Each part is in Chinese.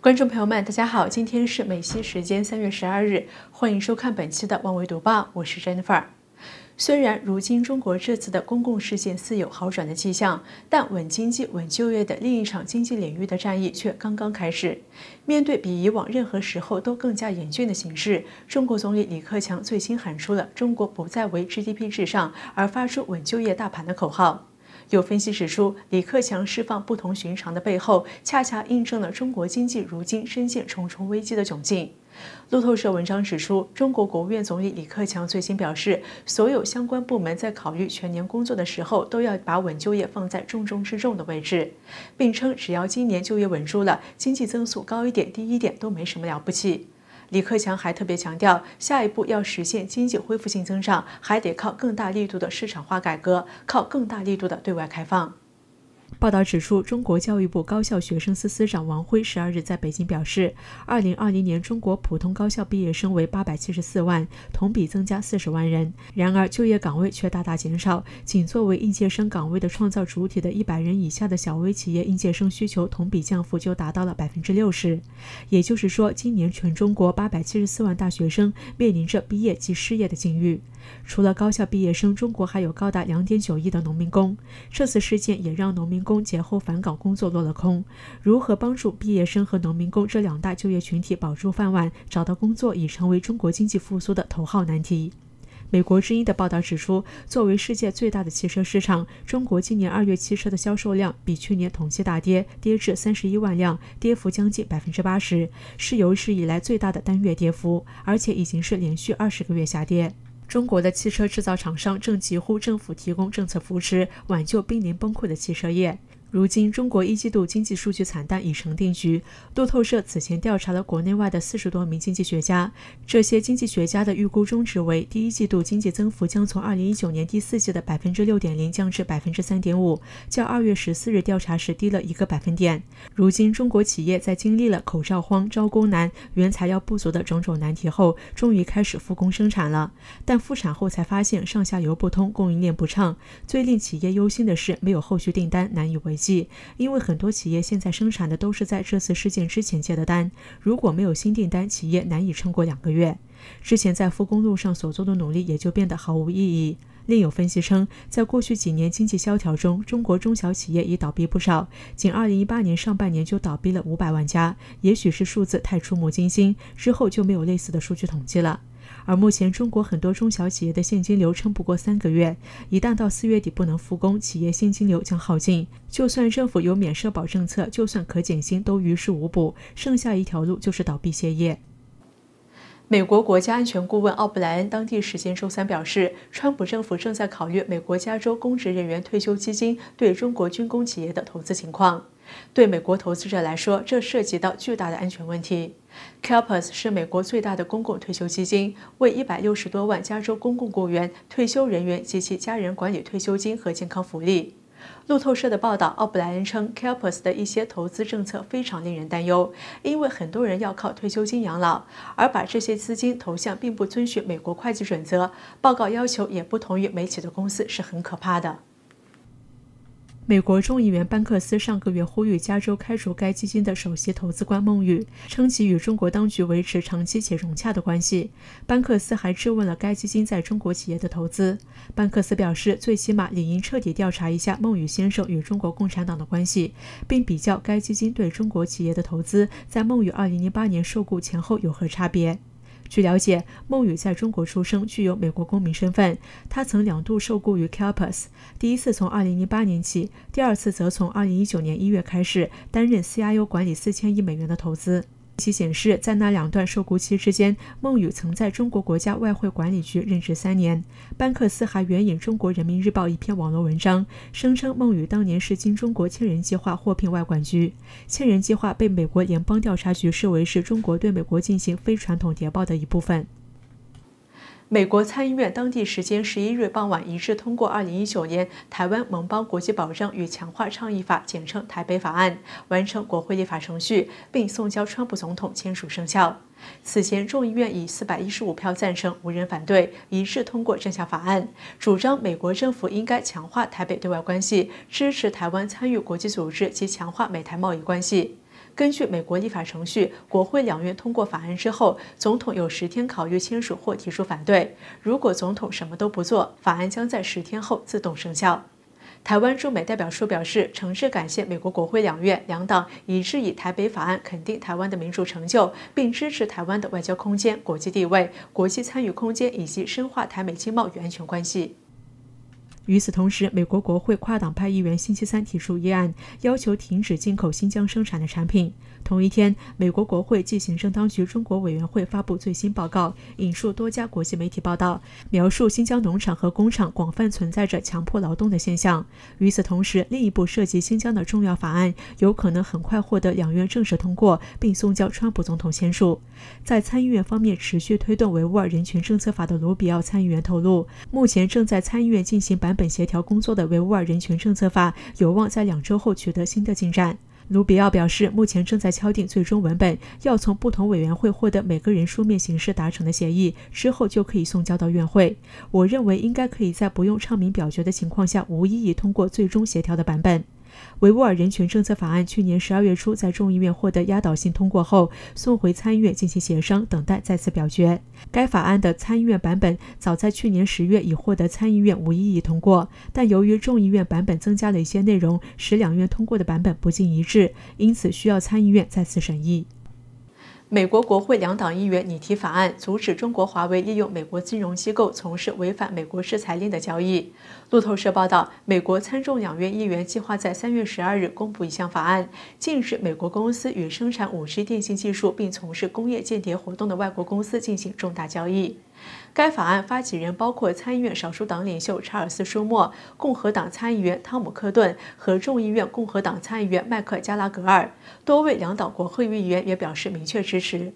观众朋友们，大家好，今天是美西时间三月十二日，欢迎收看本期的《万维读报》，我是 Jennifer。虽然如今中国这次的公共事件似有好转的迹象，但稳经济、稳就业的另一场经济领域的战役却刚刚开始。面对比以往任何时候都更加严峻的形势，中国总理李克强最新喊出了“中国不再为 GDP 至上，而发出稳就业大盘”的口号。有分析指出，李克强释放不同寻常的背后，恰恰印证了中国经济如今深陷重重危机的窘境。路透社文章指出，中国国务院总理李克强最新表示，所有相关部门在考虑全年工作的时候，都要把稳就业放在重中之重的位置，并称只要今年就业稳住了，经济增速高一点、低一点都没什么了不起。李克强还特别强调，下一步要实现经济恢复性增长，还得靠更大力度的市场化改革，靠更大力度的对外开放。报道指出，中国教育部高校学生司司长王辉十二日在北京表示，二零二零年中国普通高校毕业生为八百七十四万，同比增加四十万人。然而，就业岗位却大大减少，仅作为应届生岗位的创造主体的一百人以下的小微企业应届生需求同比降幅就达到了百分之六十。也就是说，今年全中国八百七十四万大学生面临着毕业即失业的境遇。除了高校毕业生，中国还有高达两点九亿的农民工。这次事件也让农民民工节后返岗工作落了空。如何帮助毕业生和农民工这两大就业群体保住饭碗、找到工作，已成为中国经济复苏的头号难题。美国之音的报道指出，作为世界最大的汽车市场，中国今年二月汽车的销售量比去年同期大跌，跌至三十一万辆，跌幅将近百分之八十，是有史以来最大的单月跌幅，而且已经是连续二十个月下跌。中国的汽车制造厂商正急呼政府提供政策扶持，挽救濒临崩溃的汽车业。如今，中国一季度经济数据惨淡已成定局。路透社此前调查了国内外的四十多名经济学家，这些经济学家的预估中值为：第一季度经济增幅将从二零一九年第四季的百分之六点零降至百分之三点五，较二月十四日调查时低了一个百分点。如今，中国企业在经历了口罩荒、招工难、原材料不足的种种难题后，终于开始复工生产了。但复产后才发现上下游不通，供应链不畅。最令企业忧心的是，没有后续订单，难以维。因为很多企业现在生产的都是在这次事件之前接的单，如果没有新订单，企业难以撑过两个月。之前在复工路上所做的努力也就变得毫无意义。另有分析称，在过去几年经济萧条中，中国中小企业已倒闭不少，仅2018年上半年就倒闭了五百万家。也许是数字太触目惊心，之后就没有类似的数据统计了。而目前，中国很多中小企业的现金流撑不过三个月，一旦到四月底不能复工，企业现金流将耗尽。就算政府有免社保政策，就算可减薪，都于事无补，剩下一条路就是倒闭歇业。美国国家安全顾问奥布莱恩当地时间周三表示，川普政府正在考虑美国加州公职人员退休基金对中国军工企业的投资情况。对美国投资者来说，这涉及到巨大的安全问题。CalPERS 是美国最大的公共退休基金，为一百六十多万加州公共雇员、退休人员及其家人管理退休金和健康福利。路透社的报道，奥布莱恩称，CalPERS 的一些投资政策非常令人担忧，因为很多人要靠退休金养老，而把这些资金投向并不遵循美国会计准则、报告要求也不同于美企的公司是很可怕的。美国众议员班克斯上个月呼吁加州开除该基金的首席投资官孟宇，称其与中国当局维持长期且融洽的关系。班克斯还质问了该基金在中国企业的投资。班克斯表示，最起码理应彻底调查一下孟宇先生与中国共产党的关系，并比较该基金对中国企业的投资在孟宇2008年受雇前后有何差别。据了解，孟宇在中国出生，具有美国公民身份。他曾两度受雇于 CalPERS，第一次从2008年起，第二次则从2019年1月开始担任 CIO，管理4000亿美元的投资。其显示，在那两段受雇期之间，孟宇曾在中国国家外汇管理局任职三年。班克斯还援引《中国人民日报》一篇网络文章，声称孟宇当年是经中国千人计划获聘外管局。千人计划被美国联邦调查局视为是中国对美国进行非传统谍报的一部分。美国参议院当地时间十一日傍晚一致通过《二零一九年台湾盟邦国际保障与强化倡议法》（简称“台北法案”），完成国会立法程序，并送交川普总统签署生效。此前，众议院以四百一十五票赞成、无人反对，一致通过这项法案，主张美国政府应该强化台北对外关系，支持台湾参与国际组织及强化美台贸易关系。根据美国立法程序，国会两院通过法案之后，总统有十天考虑签署或提出反对。如果总统什么都不做，法案将在十天后自动生效。台湾驻美代表处表示，诚挚感谢美国国会两院两党一致以台北法案肯定台湾的民主成就，并支持台湾的外交空间、国际地位、国际参与空间以及深化台美经贸与安全关系。与此同时，美国国会跨党派议员星期三提出议案，要求停止进口新疆生产的产品。同一天，美国国会暨行政当局中国委员会发布最新报告，引述多家国际媒体报道，描述新疆农场和工厂广泛存在着强迫劳动的现象。与此同时，另一部涉及新疆的重要法案有可能很快获得两院正式通过，并送交川普总统签署。在参议院方面，持续推动维吾尔人权政策法的卢比奥参议员透露，目前正在参议院进行版本协调工作的维吾尔人权政策法有望在两周后取得新的进展。卢比奥表示，目前正在敲定最终文本，要从不同委员会获得每个人书面形式达成的协议之后，就可以送交到院会。我认为应该可以在不用唱名表决的情况下，无异议通过最终协调的版本。维吾尔人权政策法案去年十二月初在众议院获得压倒性通过后，送回参议院进行协商，等待再次表决。该法案的参议院版本早在去年十月已获得参议院无异议通过，但由于众议院版本增加了一些内容，使两院通过的版本不尽一致，因此需要参议院再次审议。美国国会两党议员拟提法案，阻止中国华为利用美国金融机构从事违反美国制裁令的交易。路透社报道，美国参众两院议员计划在三月十二日公布一项法案，禁止美国公司与生产五 G 电信技术并从事工业间谍活动的外国公司进行重大交易。该法案发起人包括参议院少数党领袖查尔斯·舒默、共和党参议员汤姆·克顿和众议院共和党参议员麦克·加拉格尔。多位两党国会议员也表示明确支持。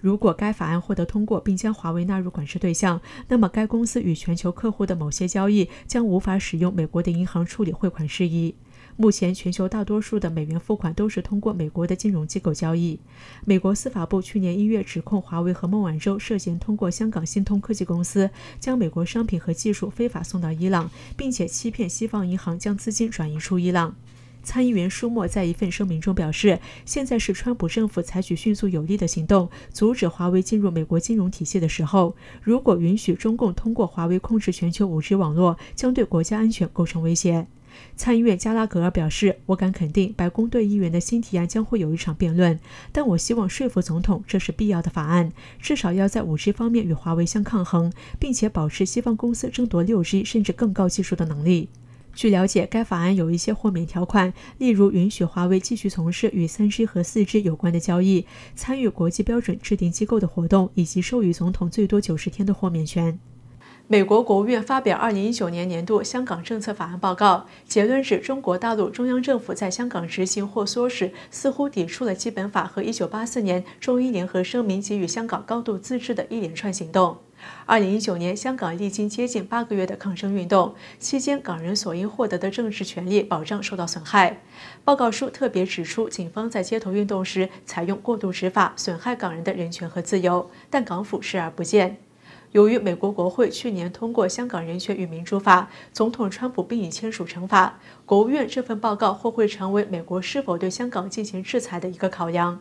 如果该法案获得通过，并将华为纳入管制对象，那么该公司与全球客户的某些交易将无法使用美国的银行处理汇款事宜。目前，全球大多数的美元付款都是通过美国的金融机构交易。美国司法部去年一月指控华为和孟晚舟涉嫌通过香港信通科技公司将美国商品和技术非法送到伊朗，并且欺骗西方银行将资金转移出伊朗。参议员舒默在一份声明中表示：“现在是川普政府采取迅速有力的行动，阻止华为进入美国金融体系的时候。如果允许中共通过华为控制全球 5G 网络，将对国家安全构成威胁。”参议院加拉格尔表示：“我敢肯定，白宫对议员的新提案将会有一场辩论，但我希望说服总统这是必要的法案，至少要在 5G 方面与华为相抗衡，并且保持西方公司争夺 6G 甚至更高技术的能力。”据了解，该法案有一些豁免条款，例如允许华为继续从事与 3G 和 4G 有关的交易，参与国际标准制定机构的活动，以及授予总统最多九十天的豁免权。美国国务院发表二零一九年年度香港政策法案报告，结论指中国大陆中央政府在香港执行或唆使，似乎抵触了基本法和一九八四年中英联合声明给予香港高度自治的一连串行动。二零一九年，香港历经接近八个月的抗争运动期间，港人所应获得的政治权利保障受到损害。报告书特别指出，警方在街头运动时采用过度执法，损害港人的人权和自由，但港府视而不见。由于美国国会去年通过《香港人权与民主法》，总统川普并已签署惩罚，国务院这份报告或会成为美国是否对香港进行制裁的一个考量。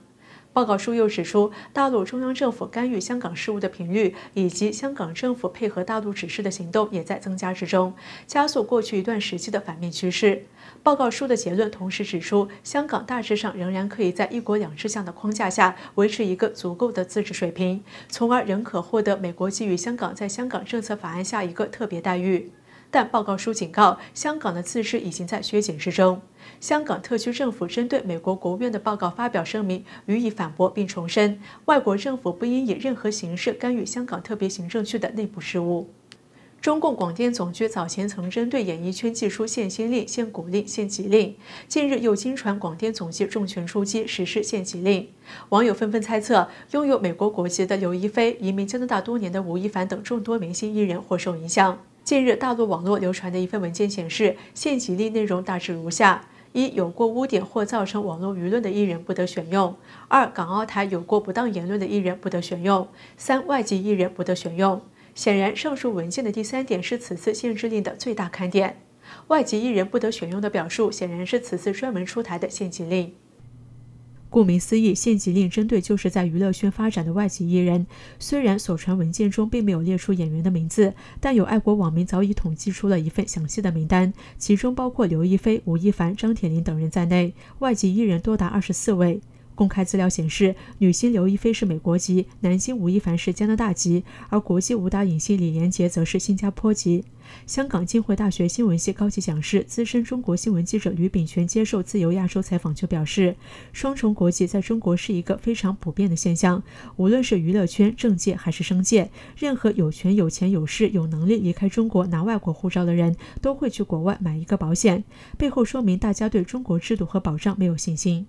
报告书又指出，大陆中央政府干预香港事务的频率，以及香港政府配合大陆指示的行动也在增加之中，加速过去一段时期的反面趋势。报告书的结论同时指出，香港大致上仍然可以在“一国两制”下的框架下维持一个足够的自治水平，从而仍可获得美国给予香港在香港政策法案下一个特别待遇。但报告书警告，香港的自治已经在削减之中。香港特区政府针对美国国务院的报告发表声明，予以反驳，并重申，外国政府不应以任何形式干预香港特别行政区的内部事务。中共广电总局早前曾针对演艺圈寄出限薪令、限股令、限级令，近日又经传广电总局重拳出击，实施限级令。网友纷纷猜测，拥有美国国籍的刘亦菲、移民加拿大多年的吴亦凡等众多明星艺人或受影响。近日，大陆网络流传的一份文件显示，限级令内容大致如下：一、有过污点或造成网络舆论的艺人不得选用；二、港澳台有过不当言论的艺人不得选用；三、外籍艺人不得选用。显然，上述文件的第三点是此次限制令的最大看点。外籍艺人不得选用的表述，显然是此次专门出台的限级令。顾名思义，限级令针对就是在娱乐圈发展的外籍艺人。虽然所传文件中并没有列出演员的名字，但有爱国网民早已统计出了一份详细的名单，其中包括刘亦菲、吴亦凡、张铁林等人在内，外籍艺人多达二十四位。公开资料显示，女星刘亦菲是美国籍，男星吴亦凡是加拿大籍，而国际武打影星李连杰则是新加坡籍。香港浸会大学新闻系高级讲师、资深中国新闻记者吕炳权接受自由亚洲采访就表示，双重国籍在中国是一个非常普遍的现象，无论是娱乐圈、政界还是商界，任何有权、有钱、有势、有能力离开中国拿外国护照的人，都会去国外买一个保险，背后说明大家对中国制度和保障没有信心。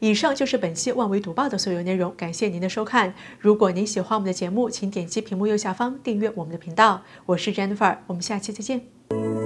以上就是本期万维读报的所有内容，感谢您的收看。如果您喜欢我们的节目，请点击屏幕右下方订阅我们的频道。我是 Jennifer，我们下期再见。